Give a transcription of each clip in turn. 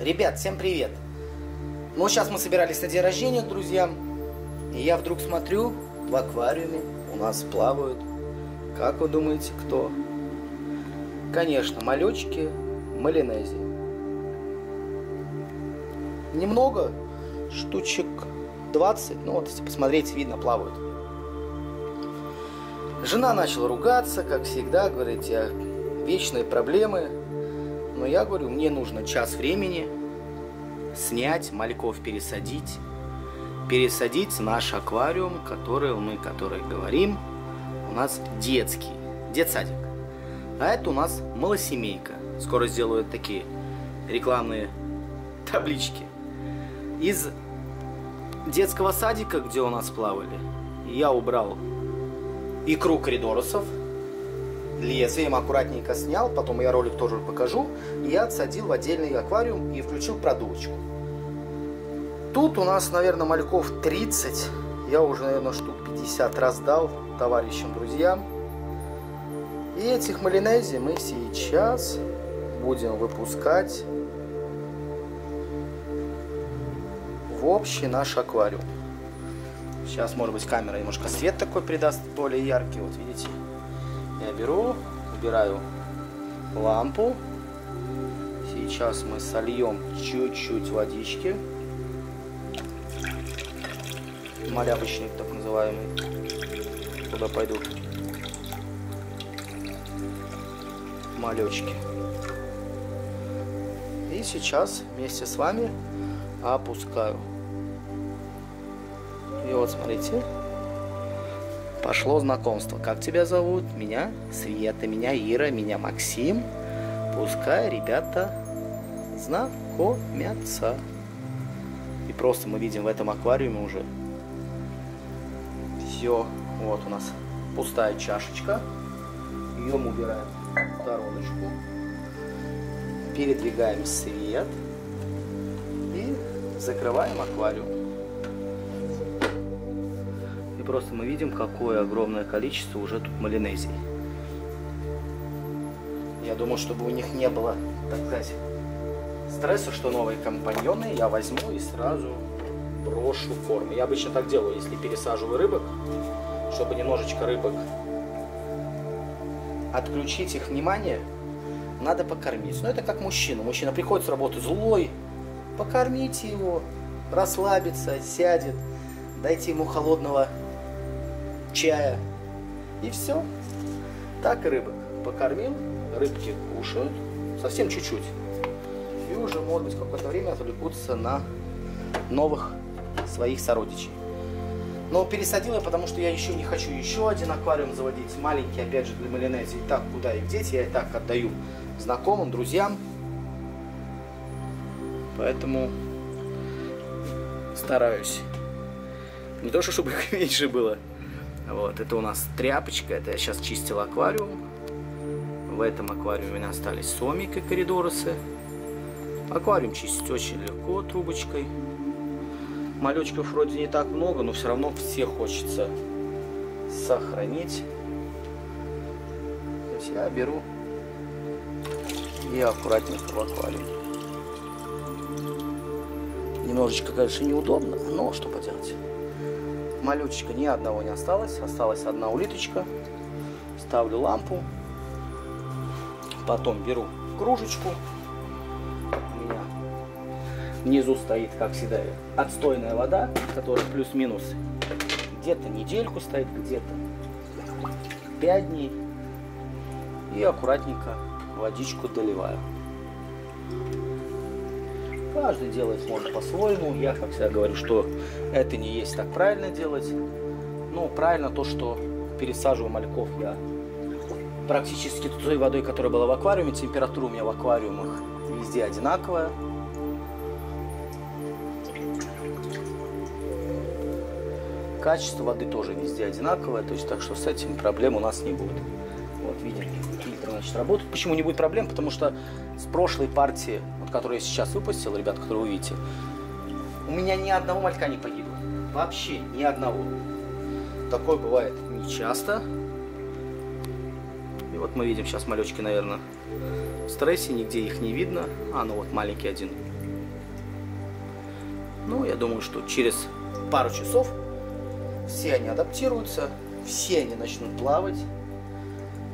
Ребят, всем привет! Ну, сейчас мы собирались на день рождения к друзьям, и я вдруг смотрю, в аквариуме у нас плавают, как вы думаете, кто? Конечно, малечки малинези. Немного, штучек 20, ну вот, если посмотреть, видно, плавают. Жена начала ругаться, как всегда, говорит, я вечные проблемы, но я говорю, мне нужно час времени снять, мальков пересадить, пересадить наш аквариум, который мы, который говорим, у нас детский, детсадик. А это у нас малосемейка. Скоро сделаю такие рекламные таблички. Из детского садика, где у нас плавали, я убрал икру коридорусов, лезвием аккуратненько снял, потом я ролик тоже покажу, и отсадил в отдельный аквариум и включил продувочку. Тут у нас, наверное, мальков 30, я уже, наверное, штук 50 раздал товарищам, друзьям. И этих малинези мы сейчас будем выпускать в общий наш аквариум. Сейчас, может быть, камера немножко свет такой придаст более яркий. Вот видите, я беру, убираю лампу. Сейчас мы сольем чуть-чуть водички. Малябочник так называемый. Куда пойдут малечки. И сейчас вместе с вами опускаю. И вот смотрите, Пошло знакомство. Как тебя зовут? Меня Света, меня Ира, меня Максим. Пускай ребята знакомятся. И просто мы видим в этом аквариуме уже все. Вот у нас пустая чашечка. Ее мы убираем в стороночку. Передвигаем свет. И закрываем аквариум. И просто мы видим, какое огромное количество уже тут малинезий. Я думаю, чтобы у них не было, так сказать, стресса, что новые компаньоны, я возьму и сразу брошу корм. Я обычно так делаю, если пересаживаю рыбок, чтобы немножечко рыбок отключить их внимание, надо покормить. Но это как мужчина. Мужчина приходит с работы злой, покормите его, расслабится, сядет, дайте ему холодного чая. И все. Так рыбок. Покормил, рыбки кушают. Совсем чуть-чуть. И уже, может быть, какое-то время отвлекутся на новых своих сородичей. Но пересадил я, потому что я еще не хочу еще один аквариум заводить. Маленький, опять же, для малинези. Так, куда их деть, я и так отдаю знакомым, друзьям. Поэтому стараюсь. Не то, чтобы их меньше было, вот, это у нас тряпочка, это я сейчас чистил аквариум. В этом аквариуме у меня остались сомик и коридорусы. Аквариум чистить очень легко трубочкой. Малечков вроде не так много, но все равно все хочется сохранить. То есть я беру и аккуратненько в аквариум. Немножечко, конечно, неудобно, но что поделать. Малючечка ни одного не осталось. Осталась одна улиточка. Ставлю лампу. Потом беру кружечку. У меня внизу стоит, как всегда, отстойная вода, которая плюс-минус где-то недельку стоит, где-то 5 дней. И аккуратненько водичку доливаю. Каждый делает может по-своему. Я, как всегда, говорю, что это не есть так правильно делать. Ну, правильно то, что пересаживаю мальков я практически той водой, которая была в аквариуме. Температура у меня в аквариумах везде одинаковая. Качество воды тоже везде одинаковое, то есть так что с этим проблем у нас не будет. Вот значит работает. Почему не будет проблем? Потому что с прошлой партии который я сейчас выпустил, ребят, которые вы видите, у меня ни одного малька не погибло. Вообще ни одного. Такое бывает не часто. И вот мы видим сейчас малечки, наверное, в стрессе, нигде их не видно. А, ну вот маленький один Ну, я думаю, что через пару часов все они адаптируются, все они начнут плавать,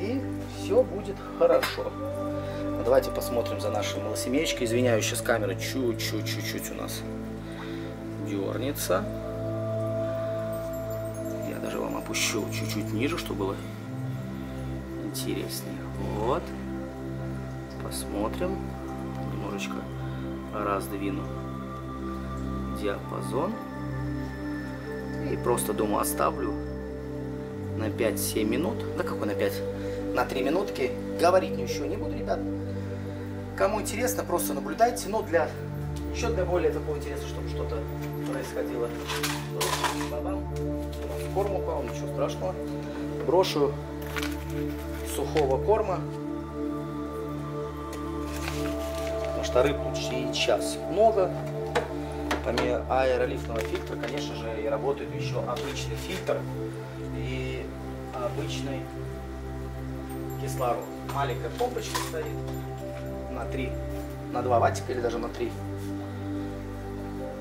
и все будет хорошо. Давайте посмотрим за нашей малосемейкой. Извиняюсь, сейчас камера чуть-чуть, чуть-чуть у нас дернется. Я даже вам опущу чуть-чуть ниже, чтобы было интереснее. Вот. Посмотрим. Немножечко раздвину диапазон. И просто, думаю, оставлю на 5-7 минут. Да какой на 5? На 3 минутки. Говорить ничего не буду, ребят. Кому интересно, просто наблюдайте. Но для еще для более такого интереса, чтобы что-то происходило. Корм упал, ничего страшного. Брошу сухого корма. Потому что рыб тут сейчас много. Помимо аэролифтного фильтра, конечно же, и работает еще обычный фильтр и обычный кислород. Маленькая помпочка стоит на 3, на 2 ватика или даже на 3.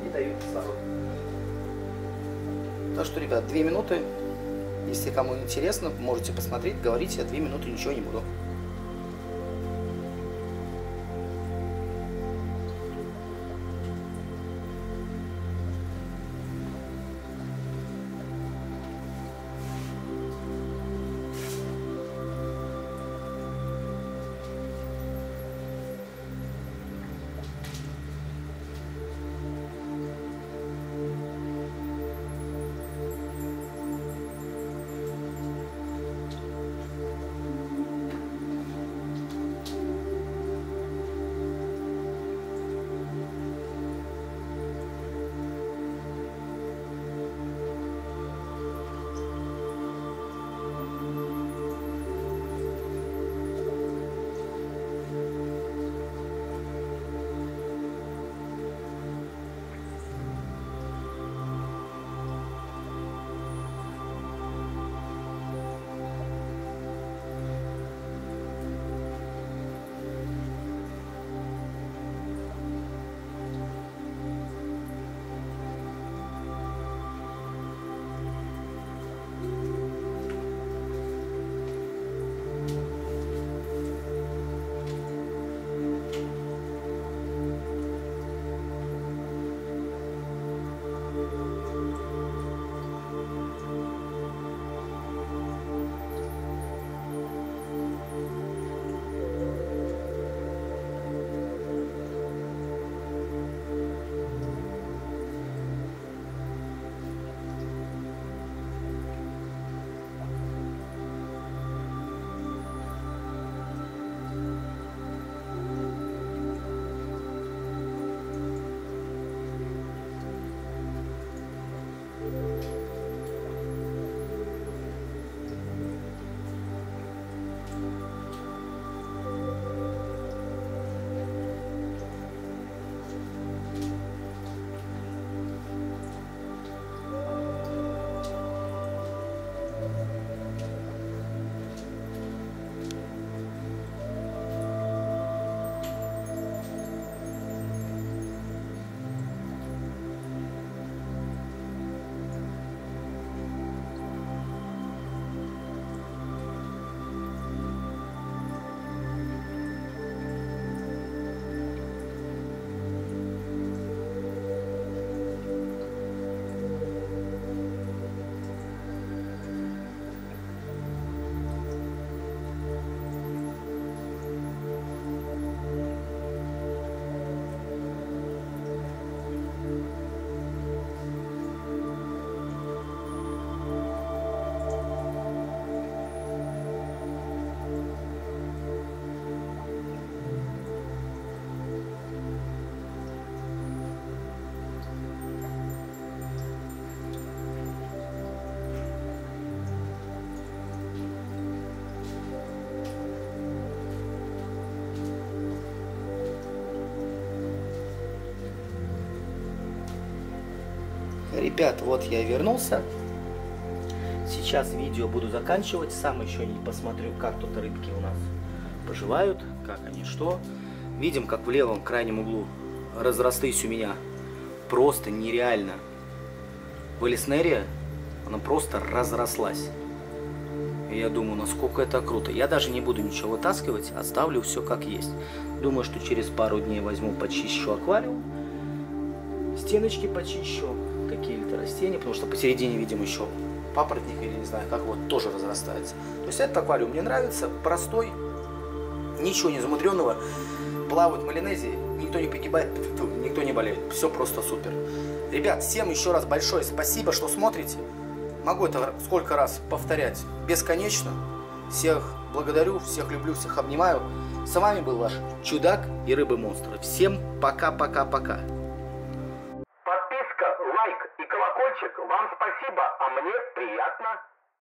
И дают кислород. Так что, ребят, 2 минуты. Если кому интересно, можете посмотреть, говорите, я 2 минуты ничего не буду. Ребят, вот я вернулся. Сейчас видео буду заканчивать. Сам еще не посмотрю, как тут рыбки у нас поживают, как они что. Видим, как в левом крайнем углу разрослись у меня просто нереально. Валиснерия, она просто разрослась. И я думаю, насколько это круто. Я даже не буду ничего вытаскивать, оставлю все как есть. Думаю, что через пару дней возьму, почищу аквариум. Стеночки почищу, какие-то растения, потому что посередине, видим, еще папоротник или не знаю, как вот, тоже разрастается. То есть этот аквариум мне нравится, простой, ничего не замудренного. Плавают в Малинезии, никто не погибает, никто не болеет. Все просто супер. Ребят, всем еще раз большое спасибо, что смотрите. Могу это сколько раз повторять бесконечно. Всех благодарю, всех люблю, всех обнимаю. С вами был ваш чудак и рыбы-монстры. Всем пока-пока-пока.